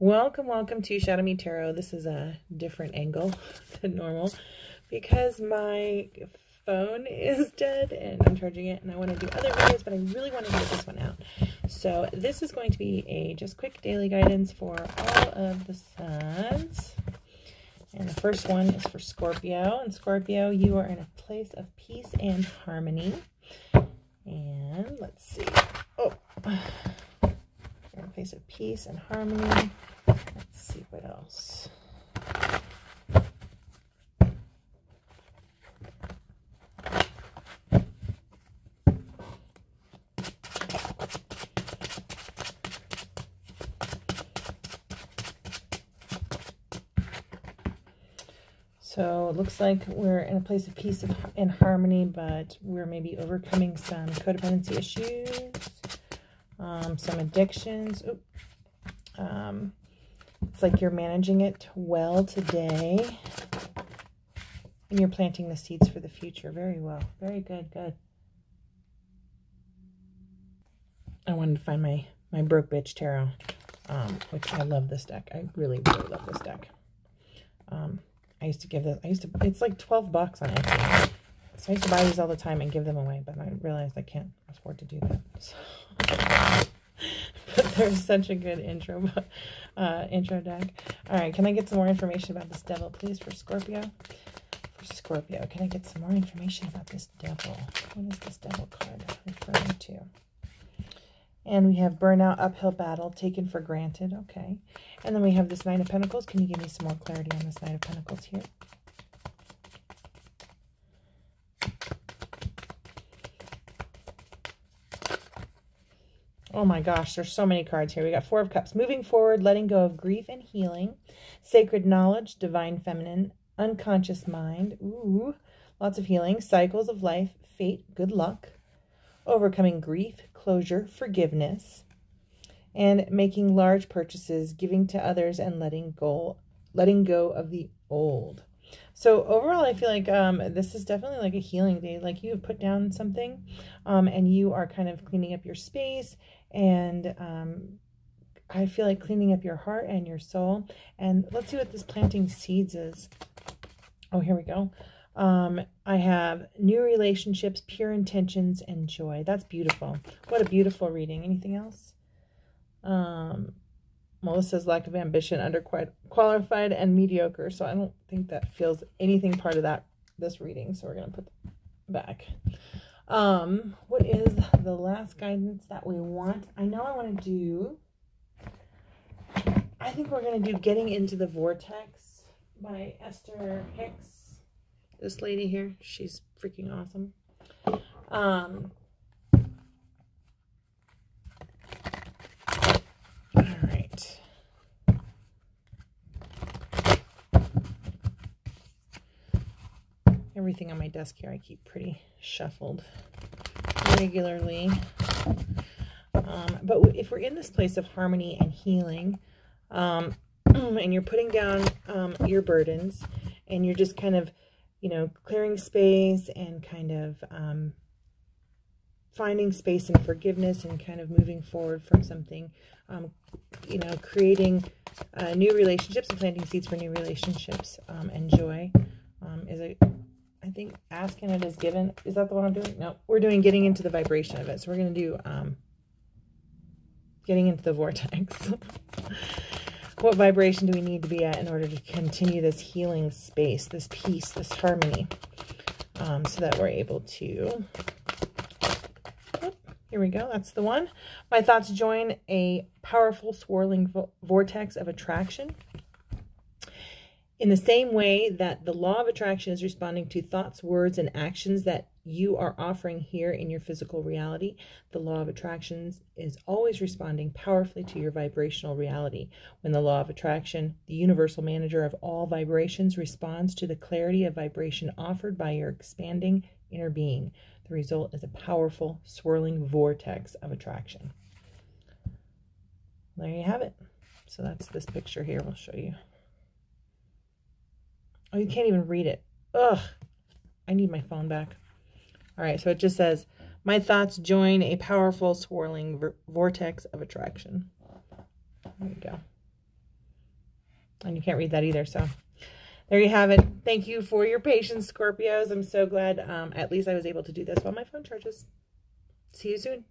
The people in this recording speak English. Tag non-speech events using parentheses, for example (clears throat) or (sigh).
Welcome, welcome to Shadow Me Tarot. This is a different angle (laughs) than normal because my phone is dead and I'm charging it and I want to do other videos, but I really want to get this one out. So this is going to be a just quick daily guidance for all of the signs. And the first one is for Scorpio. And Scorpio, you are in a place of peace and harmony. And let's see. Oh, place of peace and harmony. Let's see what else. So it looks like we're in a place of peace and harmony, but we're maybe overcoming some codependency issues, um, some addictions. Um, it's like you're managing it well today. And you're planting the seeds for the future. Very well. Very good. Good. I wanted to find my, my Broke Bitch Tarot, um, which I love this deck. I really, really love this deck. Um, I used to give this, I used to, it's like 12 bucks on Etsy. So I used to buy these all the time and give them away, but I realized I can't afford to do that. (laughs) So. (laughs) but they're such a good intro, (laughs) uh, intro deck. All right, can I get some more information about this devil, please, for Scorpio? For Scorpio, can I get some more information about this devil? What is this devil card referring to? And we have burnout, uphill battle, taken for granted. Okay. And then we have this Nine of Pentacles. Can you give me some more clarity on this Nine of Pentacles here? Oh my gosh, there's so many cards here. We got Four of Cups. Moving forward, letting go of grief and healing. Sacred knowledge, divine feminine, unconscious mind. Ooh, lots of healing. Cycles of life, fate, good luck. Overcoming grief, closure, forgiveness. And making large purchases, giving to others, and letting go, letting go of the old. So overall, I feel like um, this is definitely like a healing day. Like you have put down something um, and you are kind of cleaning up your space and um, I feel like cleaning up your heart and your soul. And let's see what this planting seeds is. Oh, here we go. Um, I have new relationships, pure intentions, and joy. That's beautiful. What a beautiful reading. Anything else? Um, Melissa's lack of ambition, underqualified, and mediocre. So I don't think that feels anything part of that this reading. So we're to put back. Um, what is the last guidance that we want? I know I want to do, I think we're to do Getting Into the Vortex by Esther Hicks. This lady here, she's freaking awesome. Um, all right. Everything on my desk here I keep pretty shuffled regularly. Um, but if we're in this place of harmony and healing, um, (clears throat) and you're putting down um, your burdens, and you're just kind of, you know, clearing space and kind of um, finding space and forgiveness and kind of moving forward from something, um, you know, creating uh, new relationships and planting seeds for new relationships um, and joy is a I think ask and it is given. Is that the one I'm doing? No, we're doing getting into the vibration of it. So we're going to do um, getting into the vortex. (laughs) what vibration do we need to be at in order to continue this healing space, this peace, this harmony, um, so that we're able to... Here we go. That's the one. My thoughts join a powerful swirling vo vortex of attraction. In the same way that the law of attraction is responding to thoughts, words, and actions that you are offering here in your physical reality, the law of attractions is always responding powerfully to your vibrational reality. When the law of attraction, the universal manager of all vibrations, responds to the clarity of vibration offered by your expanding inner being, the result is a powerful, swirling vortex of attraction. There you have it. So that's this picture here. We'll show you. Oh, you can't even read it. Ugh. I need my phone back. All right, so it just says, my thoughts join a powerful swirling vortex of attraction. There you go. And you can't read that either. So there you have it. Thank you for your patience, Scorpios. I'm so glad um, at least I was able to do this while my phone charges. See you soon.